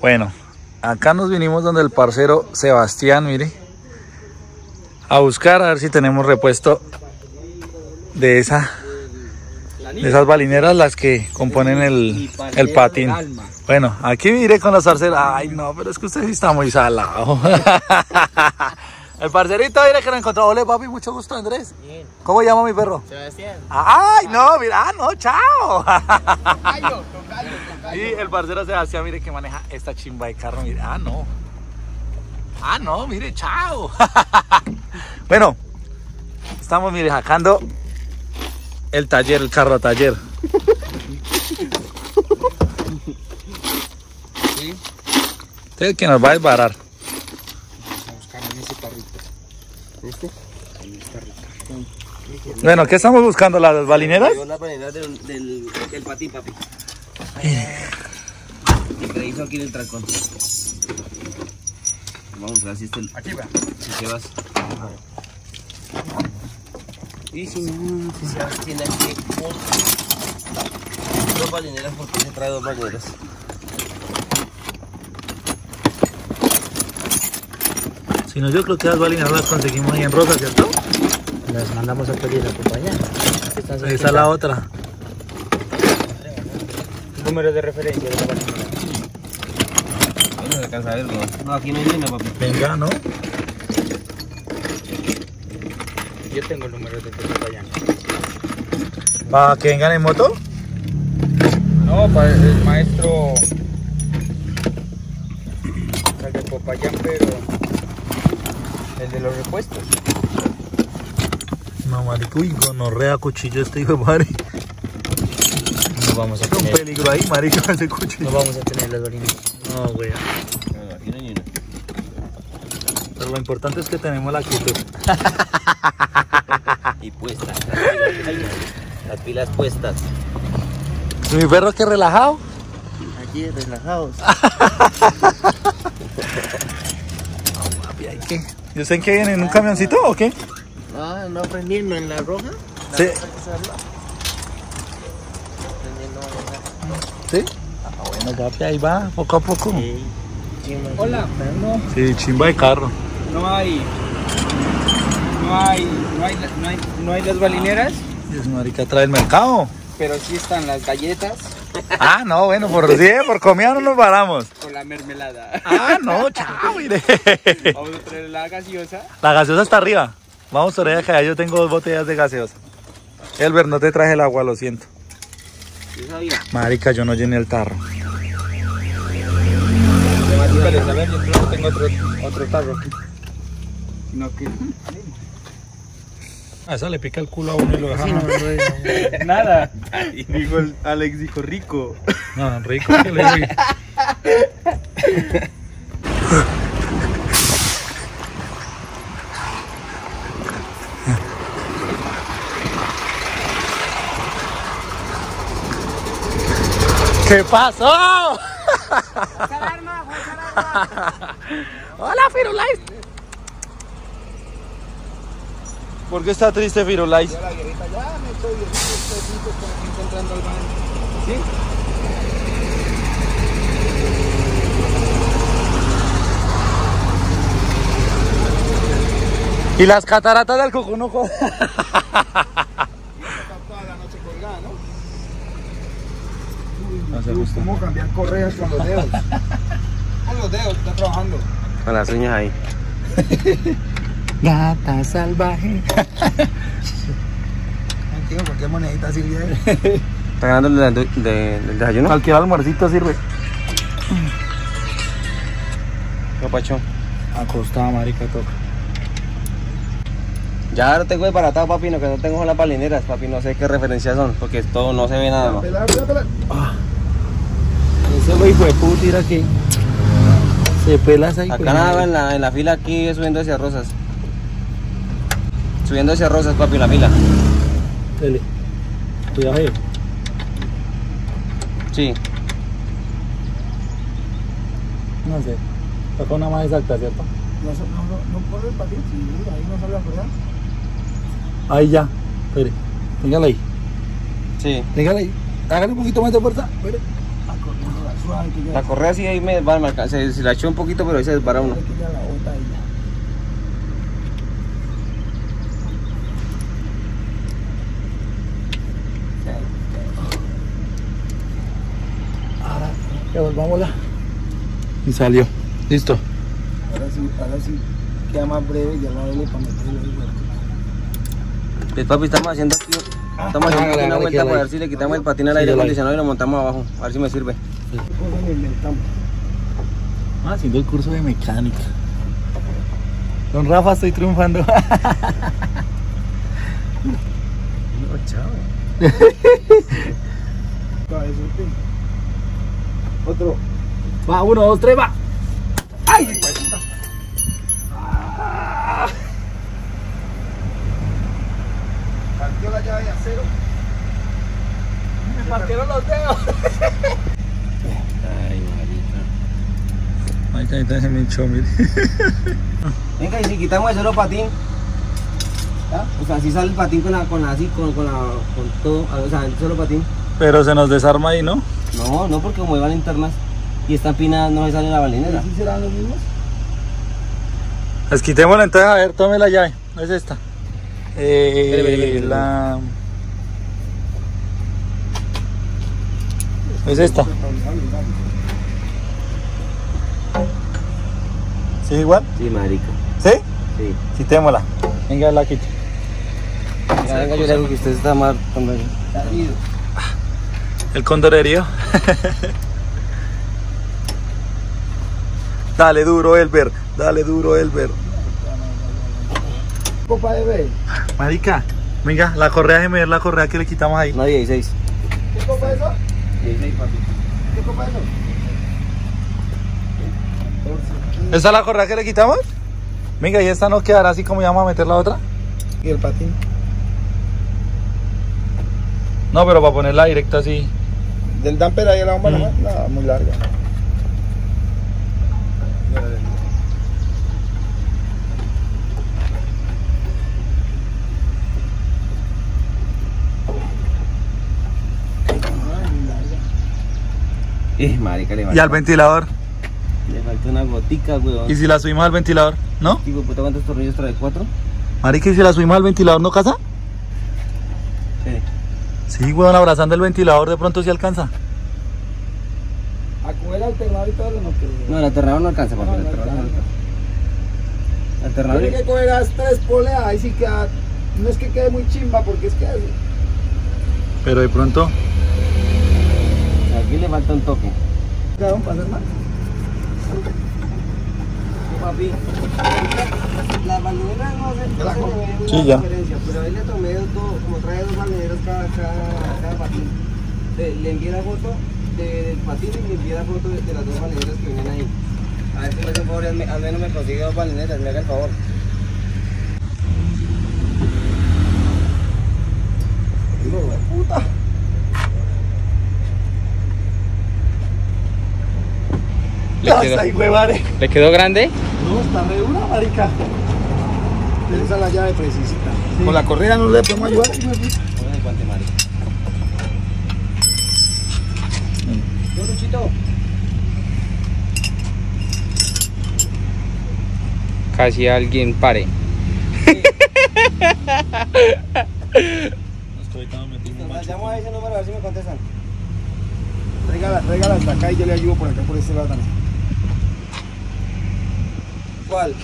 Bueno, acá nos vinimos donde el parcero Sebastián, mire, a buscar a ver si tenemos repuesto de esa de esas balineras las que componen el, el patín. Bueno, aquí mire con los parceros. Ay, no, pero es que usted sí está muy salado. el parcerito, mire que lo encontró. Hola, papi, mucho gusto, Andrés. Bien. ¿Cómo llama mi perro? Sebastián. Ay, no, mira, ah, no, chao. Tocayo, tocayo, Y el parcero Sebastián, mire que maneja esta chimba de carro, mire, ah, no. Ah, no, mire, chao. bueno, estamos, mire, sacando el taller, el carro taller. Sí. Este es el que nos va a desbarar. Vamos a buscar en ese carrito. ¿Este? En el carrito. Bueno, ¿qué estamos buscando? ¿Las balineras? Yo la panera del, del, del patín, papi. Que hizo aquí en el trancón. Vamos a ver si este Aquí va. si se vas. Y si no, si se vas, tiene aquí un- dos balineras porque se trae dos balineras. Si no, yo creo que las balineras las conseguimos ahí en Rosa, ¿cierto? Las mandamos a pedir a acompañar. Esa es la otra. Número de referencia de la balanza. Ahí no se alcanza a verlo. No, aquí no hay papi. Venga, ¿no? Yo tengo el número de Popayán. ¿Para que vengan en moto? No, para el maestro. El de Popayán, pero. El de los repuestos. No, marico, uy, gonorrea cuchillo este hijo de madre. No vamos a Es un tener. peligro ahí, marico, ese cuchillo. No vamos a tener las balinas. No, güey. No, aquí no hay línea. Pero lo importante es que tenemos la actitud. Y puestas. Las pilas puestas. ¿Y mi perro qué relajado? Aquí relajados. Papi, ¿hay qué? ¿Y usted en qué viene? ¿En un camioncito o qué? Ah, no aprendiendo en la roja. Sí. ¿Sí? Ah, ahí va, poco a poco. Hola, no, Sí, chimba de carro. no hay. No hay, no hay, no hay, no hay las balineras, Dios, marica, trae el mercado. pero sí están las galletas Ah, no, bueno, por, sí, por comida no nos paramos. con la mermelada. Ah, no, chao, mire. Vamos a traer la gaseosa. La gaseosa está arriba. Vamos, Soraya, que allá yo tengo dos botellas de gaseosa. Elber, no te traje el agua, lo siento. Marica, yo no llené el tarro. Además, espere, ¿sabes? Yo tengo otro, otro tarro aquí. No, que... A esa le pica el culo a uno y lo deja. No, Nada. Dijo el Alex, dijo rico. no, rico que le doy. ¿Qué pasó? Hola, Firulais. ¿Por qué está triste Firulais? la guerrita ya me estoy encontrando al baño. ¿Sí? ¿Y las cataratas del Cucunuco? Está toda la noche colgada, ¿no? No se gusta. ¿Cómo cambiar correas con los dedos? Los dedos, está trabajando. Con las uñas ahí. Gata salvaje. Por qué monedita sirve ahí. ¿Está ganando el de, de- del desayuno? Cualquier almuercito sirve. ¿Qué pacho? Acostada, marica, toca. Ya lo tengo desbaratado, papi, lo que no tengo las balineras, papi, no sé qué referencias son, porque todo no se ve nada más. Pelar, pelar, pelar. Ese güey fue puta, ir aquí. Se pela esa hijo de Acá nada, madre. en la, en la fila aquí subiendo hacia Rosas. Subiendo hacia Rosas, papi, en la fila. Dele. Cuidado ahí. Sí. No sé. Toca una más exacta, ¿cierto? No, no, no, no corre el patín, sí, ahí no sale a correr. Ahí ya. Espere. Téngala ahí. Sí. Téngala ahí. Hágale un poquito más de fuerza. Espere. La correa sí ahí me va a marcar. Se, se la echó un poquito, pero ahí se desbara uno. Ahora, devolvámosla. Y salió. Listo. Ahora sí, ahora sí queda más breve y ya la doble para meterlo ahí. Pues papi, estamos haciendo aquí, estamos haciendo una vuelta para ver si le quitamos el patín al aire acondicionado y lo montamos abajo. A ver si me sirve. Ah, haciendo el curso de mecánica. Don Rafa, estoy triunfando. Cabezote. Otro. Va, uno, dos, tres, va. Partió la llave de acero. Me partieron los dedos. Ay, marica. Ahí está, se me hinchó, mire. Venga, y si quitamos el solo patín. ¿ah? O sea, si sale el patín con la, con la, así, con, con la, con todo, o sea, el solo patín. Pero se nos desarma ahí, ¿no? No, no, porque como iban internas y esta pina no me sale la balinera. ¿Sí serán los mismos? Pues quitémosla entonces, a ver, tome la llave. Es esta. Eh, la... Es esta. ¿Sí igual? Sí, marica. ¿Sí? Sí. Quitémosla. Venga, la quito. Venga, venga, yo le digo que usted está mal cuando... El cóndor herido. dale duro, Elber. Dale duro, Elber. Copa de B. Marica, venga, la correa, déjeme ver la correa que le quitamos ahí. No, 16. ¿Qué copa es eso? 16, papi. ¿Qué copa es eso? ¿Esa es la correa que le quitamos? Venga, y esta no quedará así como ya vamos a meter la otra. Y el patín. No, pero para ponerla directa así. Del damper ahí a la bomba, Mm. no, nada, muy larga. Eh, marica, le Y al ventilador. le falta una gotica, weón. ¿Y si la subimos al ventilador? ¿No? Digo, puta, ¿cuántos tornillos trae? ¿Cuatro? Marica, ¿y si la subimos al ventilador no casa? Sí. Sí, weón, abrazando el ventilador de pronto sí alcanza. A coger alternador y todo lo no quiero. No, el alternador no alcanza, papi. No, el no alternador no alcanza. El alternador... Tiene que coger las tres poleas, ahí sí queda. No es que quede muy chimba, porque es que así. Pero de pronto. Aquí le falta un toque. Hacer más. papi. Las balineras no hacen ¿Ya la se Sí, ya. diferencia, pero ahí le tomé dos, como trae dos balineras cada, cada, cada patín. Le, le envié la foto de- del patín y le envié la foto de, de las dos balineras que vienen ahí. A ver si me hace un favor, y al me- al menos me consigue dos balineras, me haga el favor. Hijo de puta. Le quedó, está ahí, huevare. ¿Le quedó grande? No, está re dura, marica. Esa es la llave precisita. Con la correa no le podemos ayudar. el guante, Mari. Yo, Luchito. Casi alguien pare. Nos llamo a ese número a ver si me contestan. Tráigala, tráigala hasta acá y yo le ayudo por acá, por este lado también. ¿Cuál?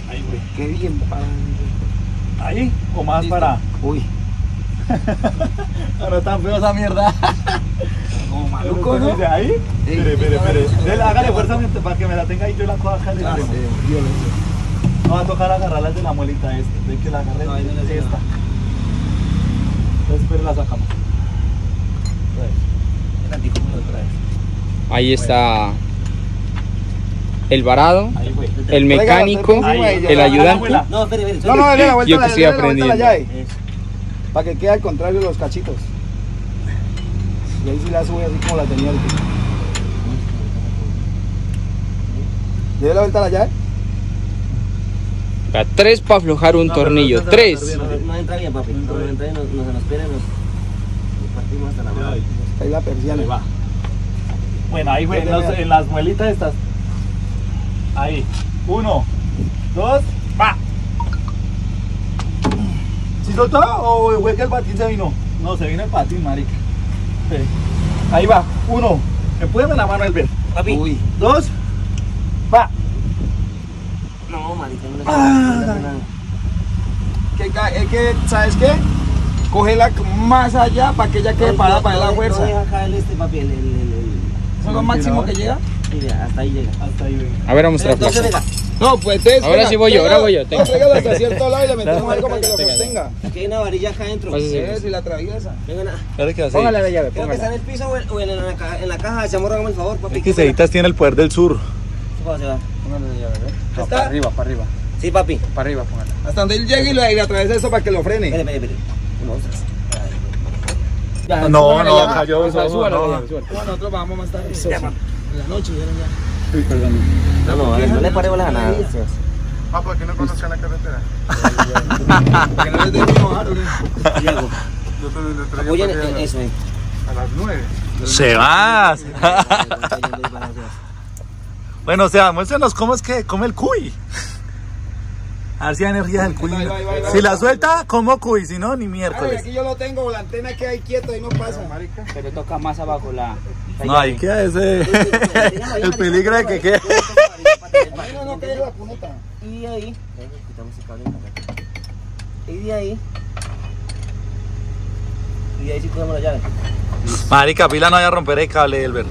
Qué bien, pan. ¿Ahí? ¿O más Listo. para? Uy. Pero tan feo esa mierda. Como maluco, ¿no? ¿De ahí? Espere, espere, espere. Hágale fuerza para que me la tenga y yo la coja acá. Ah, de. No va a tocar agarrarla de la muelita esta. Ven que la agarre. No, ahí no esta. nada. Entonces, espere, la sacamos. Ahí está el varado, güey. el mecánico, el ayudante. No. No, no, dale la vuelta Yo a la que estoy dale la vuelta a la aprendiendo. Para que quede al contrario los cachitos. Y ahí sí la sube así como la tenía el tipo. ¿Debe la vuelta a la llave? A tres para aflojar un No, tornillo. no, no, Tres. no, No, no entra bien, papi. No, no entra bien, nos, nos, nos espera, nos, nos partimos hasta la mano. Ahí la persiana. Ahí va. Bueno, ahí fue, en, en las muelitas estas. Ahí. Uno, dos, va. ¿Sí soltó o fue que el patín se vino? No, se vino el patín, marica. Sí. Ahí va. Uno. Me pueden la mano el ver. Papi. Uy. Dos. Va. No, marica, no le Ah, no nada. Que, es que, ¿sabes qué? Cógela más allá para que ella quede parada para la fuerza. No deja caer este papi, el, el, el- ¿Eso es lo máximo que llega? Sí, hasta ahí llega. Hasta ahí, venga. A ver, vamos a mostrar Entonces, plaza. venga, No, pues entonces. Ahora venga, sí voy yo, ahora voy yo, tengo. No, pégalo hasta cierto lado y le metemos algo para que lo sostenga. aquí hay una varilla acá adentro. Pásese. Eso y la atraviesa. Venga. Póngale la llave, creo que está en el piso o en, la, ca- en la caja. Chamorro, hágame el favor, papi. Es que Ceditas tiene el poder del sur. Póngale la llave, ¿Está? para arriba, para arriba. Sí, papi. Para arriba, póngala. Hasta donde él llegue y le, atraviesa eso para que lo frene. Espere, espere, espere. Uno, dos. Ya, No, póngale no, cayó, no, no. nosotros vamos más tarde. En la noche vienen ya. Uy, perdón. No, no, no le pare bolas a nada. Ah, porque no conocían la carretera. Porque no les lo traía apoyen eso, eh. a las nueve. Se vas. bueno, o sea, muéstrenos cómo es que come el cuy. A ver si hay energía del cuy. Ahí va, ahí va, ahí va. Si la suelta, como cuy, si no, ni Ay, miércoles. aquí yo lo tengo, la antena queda ahí quieta, ahí no pasa. Pero toca más abajo la... la No, ahí queda ese. el peligro de que quede. No, no quede la puneta. Y de ahí, quitamos el cable. Y de ahí, y de ahí sí cogemos la llave. Marica, pila no vaya a romper el cable, Elber.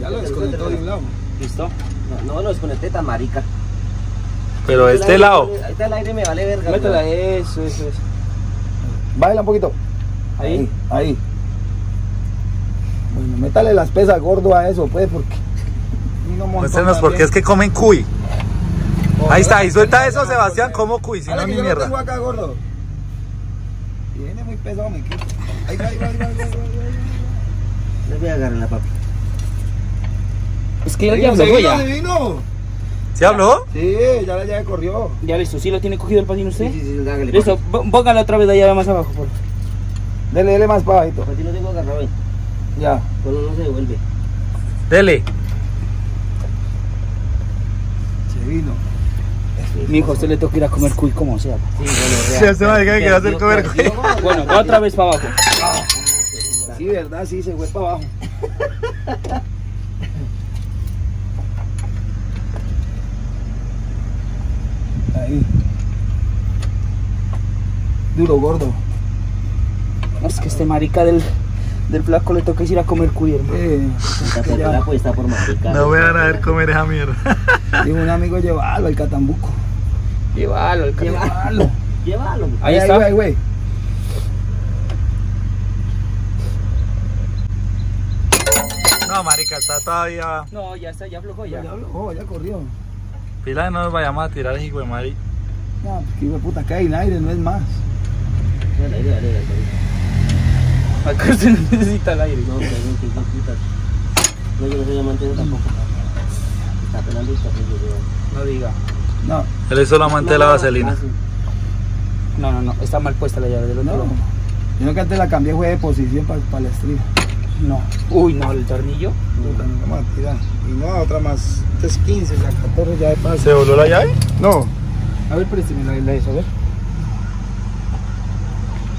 Ya lo desconectó de un lado. ¿Listo? No, no, lo desconecté tan marica. Pero este aire- lado. Ahí está el aire, me vale verga. Métela, eso, eso, eso. Bájala un poquito. Ahí. Ahí. Bueno, métale las pesas gordo a eso, pues, porque. Muéstrenos por qué es que comen cuy. Ahí está, ahí suelta eso, Sebastián, como cuy, si no, ni lo tengo mierda. acá, gordo. Viene muy pesado, me quito. Ahí va, ahí va, ahí va, ahí Les voy a agarrar la papi. Es que ya habló vino, ya. Se. ¿Se habló? Sí, ya la llave corrió. Ya listo, ¿sí lo tiene cogido el patín Sí, usted? sí, sí, hágale. Listo, pó- póngale otra vez la llave más abajo, por favor. Dele, dele más para bajito. Papi, no tengo agarrado ahí. Ya. Solo no se devuelve. Dele. Se vino. Mi hijo, a usted le toca ir a comer cuy como sea. Sí, bueno, Sí, este marica que quiere hacer comer cuy. Bueno, va otra vez para abajo. Sí, verdad, sí, se fue para abajo. Ahí. Duro, gordo. Es que este marica del, del flaco le toca ir a comer cuy, hermano. Eh, Está por la está por marica. No voy a ver comer esa mierda. dijo un amigo llevarlo al catambuco. Llévalo, el Llevarlo. Llévalo. Ahí Ahí está. güey, güey. No, marica, está todavía. No, ya está, ya aflojó Ya, ya. oh, ya corrió. Pila no nos vayamos a tirar, hijo de Mari. No, pues que hijo de puta, cae en aire, no es más. Dale, dale. Acá no necesita el aire. No, que no, que no. No, yo no soy amante tampoco. Está penando y está penando. No diga. No, Él es solo amante de la vaselina. No, no, no, está mal puesta la llave del otro. no. Yo no que antes la cambié fue de posición para la estrella. No. Uy, no, el tornillo. No. Y otra más. Esta es 15, la 14 ya de paso. ¿Se voló la llave? No. A ver, présteme la, la eso, a ver.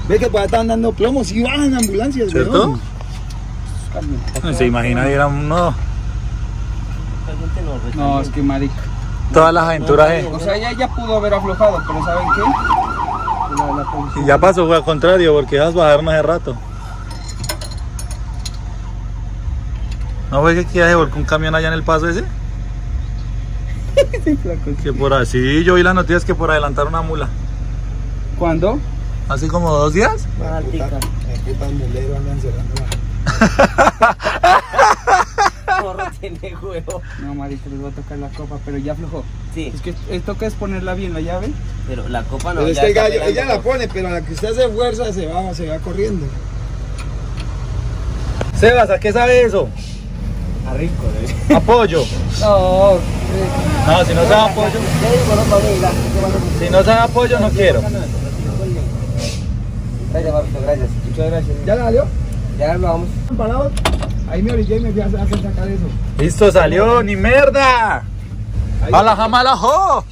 Ve que por están dando plomos y van ambulancias, ¿Cierto? weón. Cámbiala. Se imagina ir a uno. No, No, es que marica. Todas las aventuras, eh. O sea, ella ya pudo haber aflojado, pero ¿saben qué? La, la policía. Y ya pasó, fue al contrario, porque esas bajaron hace rato. ¿No fue que ya se volcó un camión allá en el paso ese? Que por así, yo vi las noticias que por adelantar una mula. ¿Cuándo? Hace como dos días. Puta mulero andan cerrando la... Morro tiene huevo. No, marica, les voy a tocar la copa, pero ya aflojó. Sí, Es que esto que es ponerla bien la llave. pero la copa no. Pero es que el gallo, ella la pone, pero a la que usted se fuerza se va, se va corriendo. Sebas, ¿a qué sabe eso? A rico, ¿eh? Apoyo. No, No, si no sabe apoyo, si no sabe apoyo no quiero. Gracias, muchas gracias. ¿Ya la salió? Ya lo vamos. ¿Parados? Ahí me orillé y me fui a hacer sacar eso. Listo, salió, ni mierda. A la jamala jo.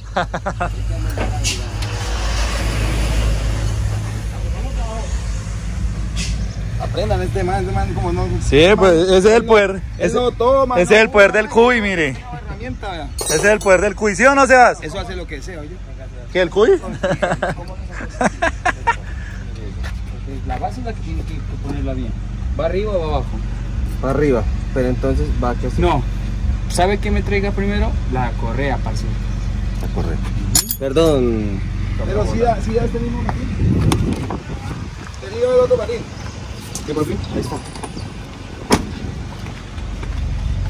Aprendan este man, este man como no. Sí, pues ese es el poder. Ese, Eso toma. ese es el poder del cuy, mire. Ese es el poder del cuy, ¿sí o no, Sebas? Eso hace lo que sea, oye. ¿Qué, el cuy? La base es la que tiene que ponerla bien. ¿Va arriba o va abajo? Para arriba. Pero entonces va aquí así. No. ¿Sabe qué me traiga primero? La correa, parce. Perdón. Pero sí da, sí da este mismo patín. Te digo el otro patín. ¿Qué por fin? Ahí está.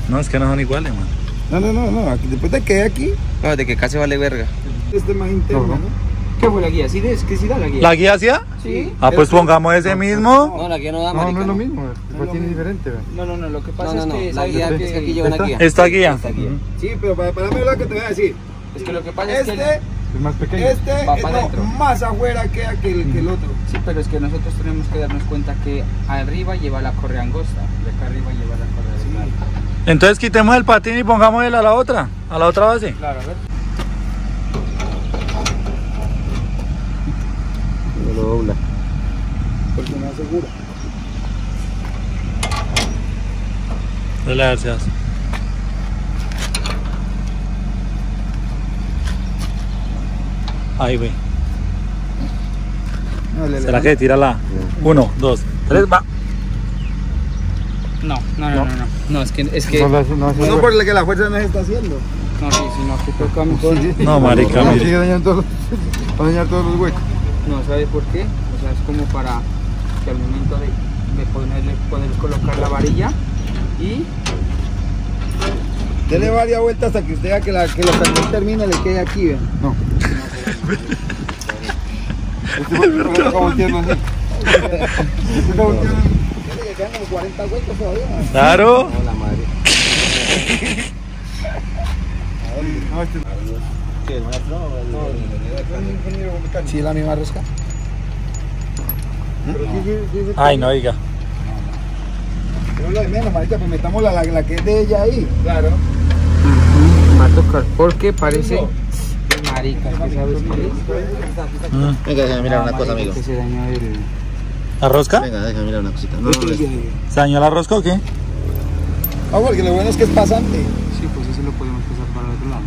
No, es que no son iguales, man. No, no, no, no. aquí- Después te quedé aquí. No, de que casi vale verga. Este más interno, ¿no? ¿Qué fue la guía? ¿Sí es que sí da la guía? ¿La guía hacía? Sí. Ah, pues pongamos ese mismo. No, la guía no da, No, marica. no es lo mismo, el patín es diferente. ve. No, no, no, lo que No, pasa no, no. es que... La ¿sabes guía, es que aquí lleva una guía. Esta guía. Esta guía. Sí, pero para, para mí lo que te voy a decir. Es que lo que pasa es que... Este, Es más pequeño. este, Va es pa' no, más afuera queda que el, que el otro. Sí, pero es que nosotros tenemos que darnos cuenta que arriba lleva la correa angosta, de acá arriba lleva la correa larga. Entonces quitemos el patín y pongamos él a la otra, a la otra base. Claro, a ver. No lo dobla. Porque me asegura. Sebas. Ahí, güey. No, ¿Será que tira la? Uno, dos, tres, va. No, no, no, no, no. No, es que... Es que No, no, no, no, No por el que la fuerza no se está haciendo. sí, sino que toca mejor... No, marica, No, mire. sigue dañando todos, los- va a dañar todos los huecos. No, ¿sabe por qué? O sea, es como para que al momento de, de ponerle, poder colocar la varilla y... Dele varias vueltas hasta que usted vea que la que la también termine le quede aquí, ¿ven? No. Este así. Este está volteando así. Dele que quedan como 40 vueltas todavía. Claro. No. No, este- Sí, la misma rosca. Sí. Ay, no, diga. Pero lo de menos, marica, pues metamos la, la, la que es de ella ahí. Claro. Va a tocar porque parece... Marica, ¿qué sabes qué es? Mm. Venga, déjame mirar una cosa, marica, amigo. que se dañó el... ¿La rosca? Venga, déjame mirar una cosita. No, no, no, ¿Se dañó la rosca o qué? Ah, porque lo bueno es que es pasante. Sí, pues eso lo podemos pasar para el otro lado.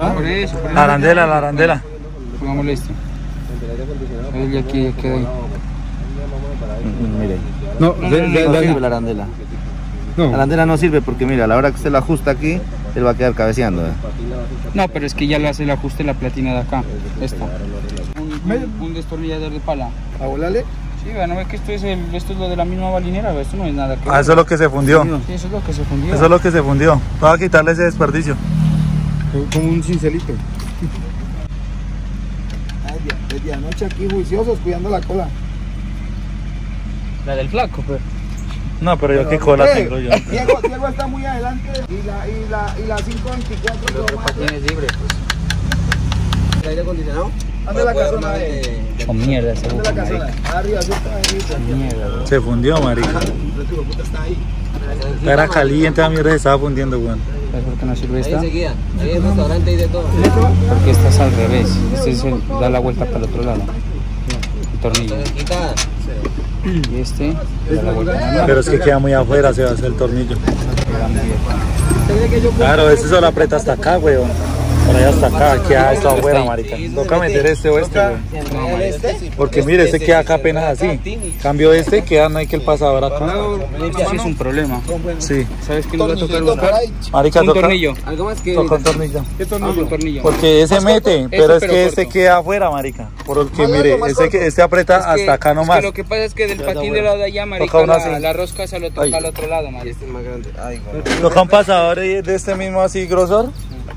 ¿Ah? Por eso, por eso. La arandela, la arandela. Pongámosle esto. Aquí queda ahí. Mire. No, No, de- no, no, de- No de- sirve la arandela. no. La arandela no sirve porque, mira, a la hora que usted la ajusta aquí, él va a quedar cabeceando. ¿eh? No, pero es que ya le hace el ajuste la platina de acá. Esta. Un, un- un destornillador de pala. A volarle. Sí, vea, no ve que esto es, el, esto es lo de la misma balinera, esto no es nada que Ah, eso es lo que se fundió. Sí, eso es lo que se fundió. Eso es lo que se fundió. Voy a quitarle ese desperdicio. Como un cincelito. Desde anoche aquí juiciosos cuidando la cola. La del flaco, pero. No, pero yo qué cola ¿Qué? tengo yo. Diego, Diego está muy adelante y la, y la, y la 524 El otro patín es libre, pues. ¿El aire acondicionado? Ande la casona de- de- Con mierda marica. Arriba, está. Se fundió, marica. Está ahí. Era caliente, la mierda se estaba fundiendo, weón. ¿Sabes por qué no sirve Ahí esta? enseguida. Ahí hay restaurante y de todo. Porque esta es al revés. Este es el, da la vuelta para el otro lado. El tornillo. Y este da la vuelta para el Pero es que queda muy afuera, se va a hacer el tornillo. Claro, ese solo aprieta hasta acá, weón. Por allá hasta acá, queda esto afuera, marica. Toca meter este o este, enreda el este. Porque mire, este queda acá apenas así. Cambio este, queda no hay que el pasador acá. Sí, es un problema. Sí. ¿Sabes qué nos va a tocar buscar? Marica, Un toca, tornillo. Algo más que. toca un tornillo. ¿Qué tornillo? Un tornillo. Porque ese mete, pero es que este queda afuera, marica. Porque mire, corto. este aprieta hasta acá nomás. lo que pasa es que del patín de lado de allá, marica, la, rosca se lo toca Ay. al otro lado, marica. Este es más grande. Ay, güey. Toca un pasador de este mismo así grosor,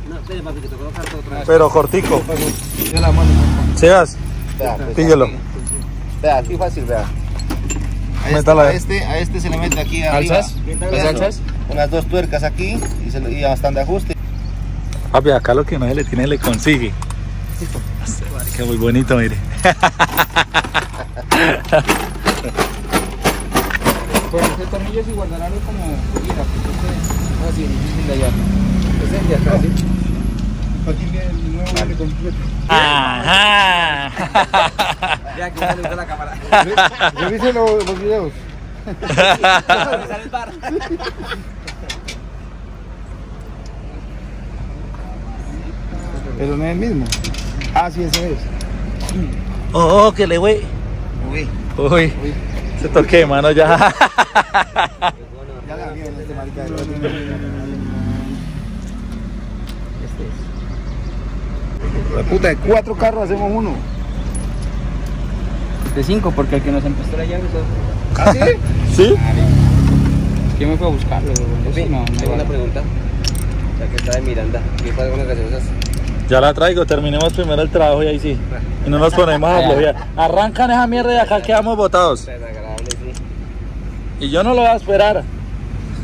No, espere, papi, que te colocar todo otra vez. pero cortico. Pues, píllelo. vea, aquí fácil, vea. A este, Métala a este, a este se le mete aquí arriba. ¿Alzas? ¿Las Eso. alzas? Unas dos tuercas aquí y, se y están de ajuste. Papi, acá lo que no se le tiene le consigue. Qué muy bonito, mire. Bueno, ese tornillo igual algo como mira, porque este es así difícil de hallarlo. Ese es de acá, ¿sí? Patín bien nuevo, viene completo. Ajá. Ya, que ya le gusta la cámara. Re- Revise lo- los videos. Sale el bar. Pero no es el mismo. Ah, sí, ese es. Oh, que le güey. Uy. Uy. Se toque de mano ya. Ya la vio este marica de La puta, de cuatro carros hacemos uno. De cinco, porque el que nos empezó la llave es ¿Ah, sí? ¿Sí? ¿Quién me fue a buscarlo? no, no Tengo una pregunta. Ya que está de Miranda, ¿qué pasa con las gaseosas? Ya la traigo, terminemos primero el trabajo y ahí sí. Y no nos ponemos a bloquear. Arrancan esa mierda y acá quedamos botados. Desagradable, sí. Y yo no lo voy a esperar.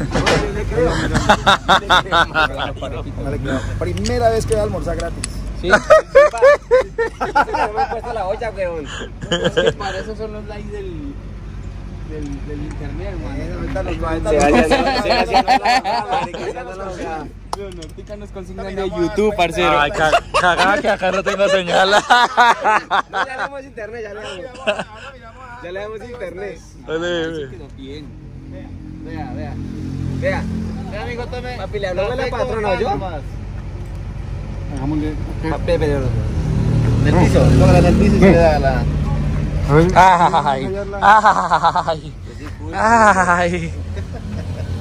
Primera vez que voy a almorzar gratis. Sí, Eso que no me he puesto la olla, weón. es que para eso son los likes del, del, del internet. Se vayan, nos consignan de YouTube, parcero. Ay, ca- cagada que acá no tengo señal. No, ya le damos internet, ya le damos. Ya le damos internet. Dale, Quedó bien. Vea, vea. Vea. Vea, amigo, tome. Papi, le habló la patrona, ¿yo? Hagámosle. Papi, pero... Del piso, póngala en el piso y se le da la. A ver. Ay, ay, ay.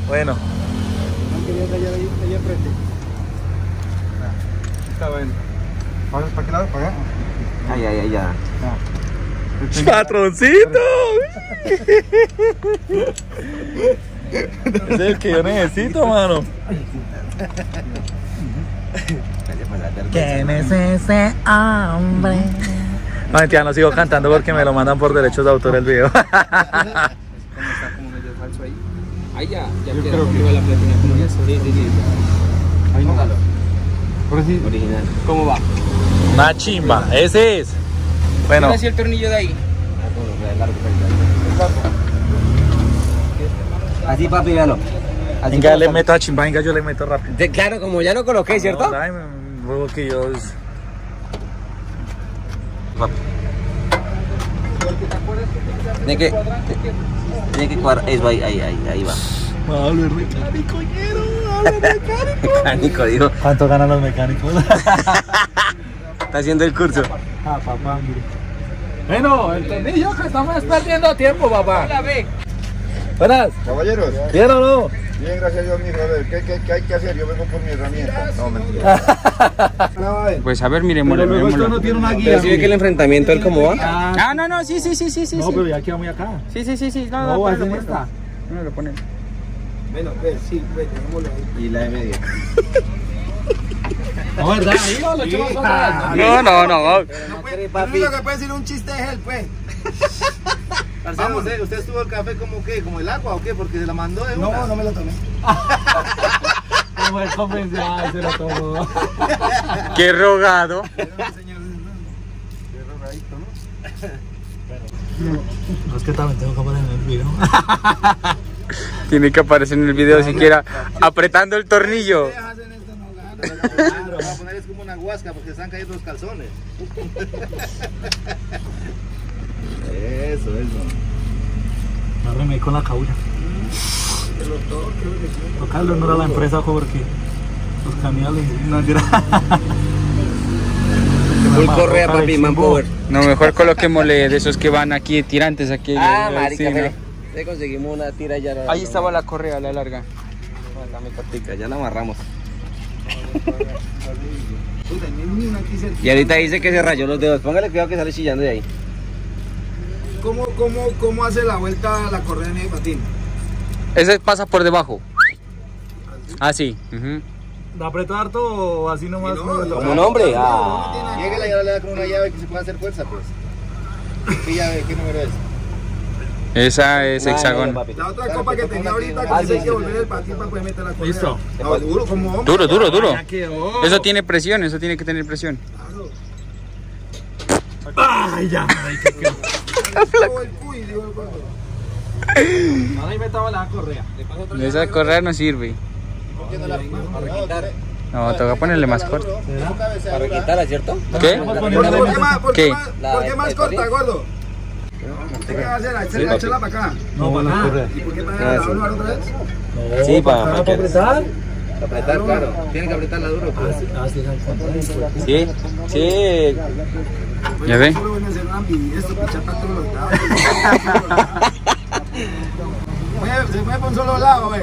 Bueno, No quería callar ahí, ahí enfrente. Está bueno. ¿Para, ¿Para qué lado? ¿Para allá? Ay, ay, ay, ya. patroncito. Ese es el que yo necesito, mano. ¿Quién es ese hombre? No, mentira, no sigo cantando porque me lo mandan por derechos de autor el video. ¿Cómo está como medio falso ahí? Ahí ya, ya queda conmigo la platina como ya Sí, sí, sí. Ahí no. Ahora sí. Original. ¿Cómo va? Una chimba, ese es. Bueno, sí el tornillo de ahí. Así, papi, véalo. Así venga, le meto a chimba, venga, yo le meto rápido. De- claro, como ya lo coloqué, ¿cierto? No, dame, que yo... Tiene que. Tiene que cuadrar. Ahí, ahí, ahí, ahí va. Mecánico, dijo. ¿Cuánto ganan los mecánicos? Está haciendo el curso. ah, papá, mire. Bueno, entendí yo que estamos perdiendo tiempo, papá. La ve. Buenas, Caballeros. ¿bien o no? Bien, gracias a Dios, mijo. A ver, ¿qué, qué, qué hay que hacer? Yo vengo por mi herramienta. No, mentira. Pues a ver, miremoslo, Pero luego esto miremoslo. no tiene una guía. Pero si ve que el enfrentamiento, él cómo va. Ah, no, no, sí, sí, sí, sí, sí. No, sí. pero ya queda muy acá. Sí, sí, sí, sí. No, No, no, ponelo, no está. ponelo. No, lo ponen. Bueno, pues sí, pues ahí. Y la de media. No, ¿verdad? No, No, ¿no? no, no. No, que puede decir un chiste es él, pues. Parcero, ¿usted, ¿usted estuvo el café como qué? ¿Como el agua o qué? Porque se la mandó de una. No, no me lo tomé. Como el convencional, se lo tomó. Qué rogado. No, es que también tengo cámara en el video. Tiene que aparecer en el video siquiera apretando el tornillo. Claro, va a poner es como una huasca porque están cayendo los calzones. Eso, eso. Agárreme con la cabulla. Tocarlo no era la empresa ojo, porque los camiones no. Full correa, papi, manpower. No, mejor coloquémosle de esos que van aquí tirantes aquí. Ah, marica, sí, ¿no? mire. Le conseguimos una tira ya la Ahí estaba la correa, la larga. La cortica, ya la amarramos. Y ahorita dice que se rayó los dedos. Póngale cuidado que sale chillando de ahí. ¿Cómo, cómo, ¿Cómo hace la vuelta la correa en el patín? Ese pasa por debajo. Ah, sí. ujú. ¿La aprieto harto o así nomás? No, lo no? Como un hombre. Ah. Lléguela y ahora le da con una llave que se pueda hacer fuerza, pues. ¿Qué llave? ¿Qué número es? Esa es hexagon. papi. La otra Claro, copa que tenía ahorita que ah, se hay sí, que sí. volver el patín para poder meter la correa. Listo. No, duro, como hombre. Duro, duro, duro. Ya quedó. Eso tiene presión, eso tiene que tener presión. Claro. Ay, ya. Ay, qué quedó. La correa. Esa correa no sirve. No, toca ponerle más corto. Para quitarla, ¿cierto? ¿Qué? ¿Por qué más, por qué ¿Qué? más, por qué más corta, gordo? ¿Usted qué va a hacer? ¿Echarla, echarla para acá? No, para acá. ¿Y por qué para la otra vez? Sí, para, apretar? apretar, claro. Tiene que apretarla duro. pues. Sí, sí. ¿Ya ve? A Se mueve por un solo lado, güey.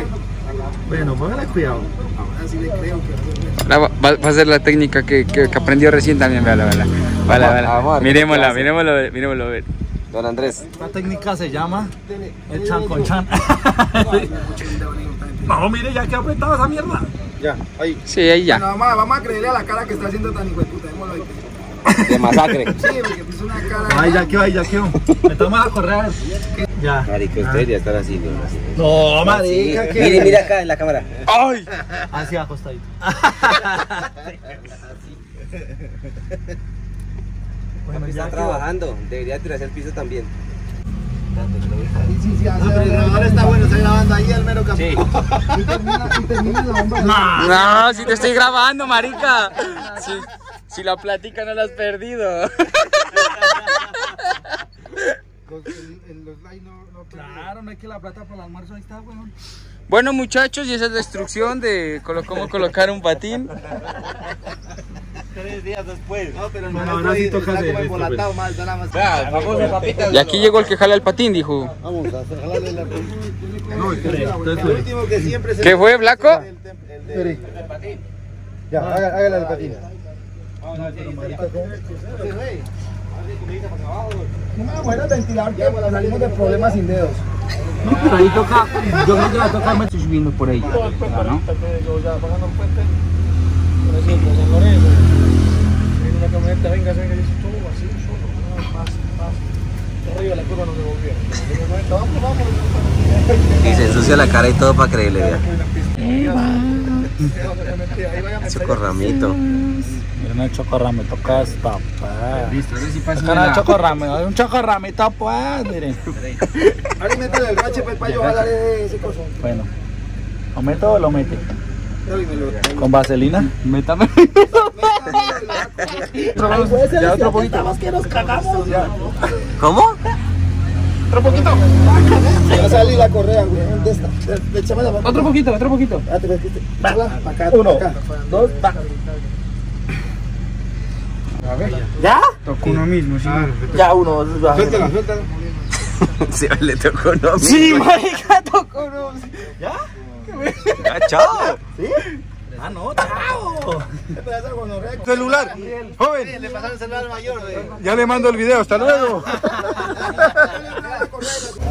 Bueno, póngale cuidado. Ahora sí le creo que... Va, va- va a ser la técnica que, que, que aprendió recién también. Véala, véala. A ver qué Miremosla, miremoslo, ver, miremoslo. ver. Don Andrés. Esta técnica se llama el chan con chan. no, mire, ya que apretado esa mierda. Ya, ahí. Sí, ahí ya. Bueno, vamos, a- vamos a creerle a la cara que está haciendo tan hijo de puta. démoslo ahí. De masacre. Sí, porque puso una cara... Ay, ya quedó, ahí ya quedó. Metamos la correa. Ya. Marico, ustedes ya están así. ¿no? No, marica, que. Mire, mira acá en la cámara. ¡Ay! Así acostadito. bueno, Está trabajando. Debería tirarse al piso también. Sí, sí, sí, hace- No, pero el grabador está bueno, está grabando ahí el mero capítulo. Y termina, y termina la bomba. No, si te estoy grabando, marica. Si, si la plática no la has perdido. Claro, no hay que la plata para el almuerzo, ahí está, weón. Bueno, muchachos, y esa es la instrucción de cómo colocar un patín. Tres días después. No, pero el Bueno, ahora sí toca está hacer como esto, embolatado mal, nada más. famoso papita. Y aquí llegó el que jala el patín, dijo. Vamos a jalarle la No, entonces, El último que siempre se. ¿Qué fue, Flaco? El, tem- el de. Ya, hágale el patín. No me voy a ventilar que salimos de problemas sin dedos. No, pero ahí toca, yo creo que va a tocar me estoy subiendo por ahí. ¿no? Y se ensucia la cara y todo para creerle, vea. Chocorramito. Miren el chocorrame, toca esta, pues. Listo, ahora sí pasa Toca el chocorrame, hay un chocorramito, pues, miren. Ahora métele el pues, para yo jalarle ese coso. Bueno, ¿lo meto o lo mete? ¿Con vaselina? Métame. Ya otro poquito. ¿Cómo? Va a salir la correa, güey. De esta. De- de- Otro poquito, otro poquito. Espérate. Échala para acá, Uno, acá. dos, va. ¿Ya? Tocó uno mismo, sí. Ya uno. Suéltala, suéltala. Se le tocó no. Sí, marica, tocó uno. ¿Ya? chao. Ah, no, chao. Celular. Joven. Le pasaron el celular al mayor. Ya le mando el video. Hasta luego.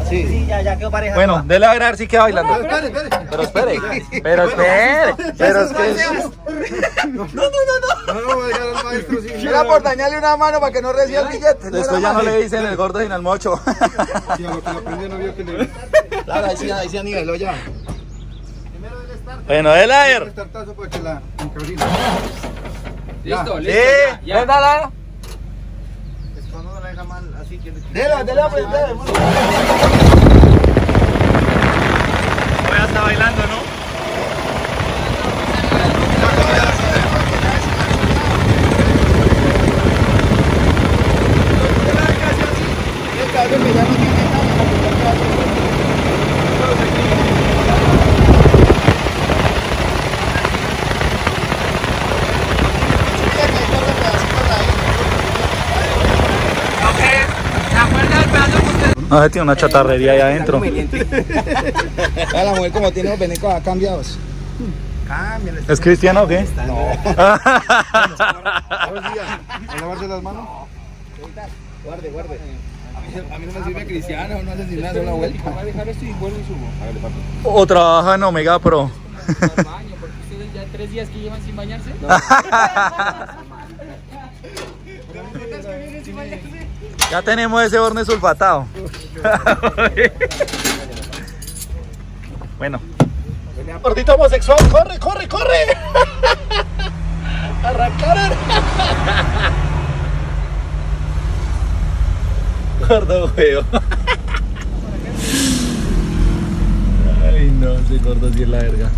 Sí, ya, ya quedó pareja. Bueno, dele a ver a ver si queda bailando. Espere, espere. Pero espere. Pero espere. Pero es que. No, no, voy a dejar al maestro Era por dañarle una mano para que no reciba el billete. Después ya no le dicen el gordo sin el mocho. Sí, a lo que lo aprendió no vio que le Claro, ahí sí, ahí sí niveló ya. Bueno, dele a ver. tartazo para que la encabrile. Listo, listo. Sí, ya, ya. dale. Es cuando uno la deja mal, así que. Dele, dele a aprender. Voy a estar bailando, ¿no? No, se tiene una chatarrería ahí adentro. A la mujer como tiene los venecos ha cambiados. Cámbiale. ¿Es cristiano o qué? ¿A lavarse las manos? Guarde, guarde. A mí no me sirve cristiano, no hace ni nada, una vuelta. Voy a dejar esto y vuelvo y subo. o trabaja en Omega Pro. Baño, porque ustedes ya tres días que llevan sin bañarse. Ya tenemos ese horno sulfatado. bueno. Gordito homosexual, corre, corre, corre. Arrancaron. Gordo feo. Ay no, ese gordo sí es la verga.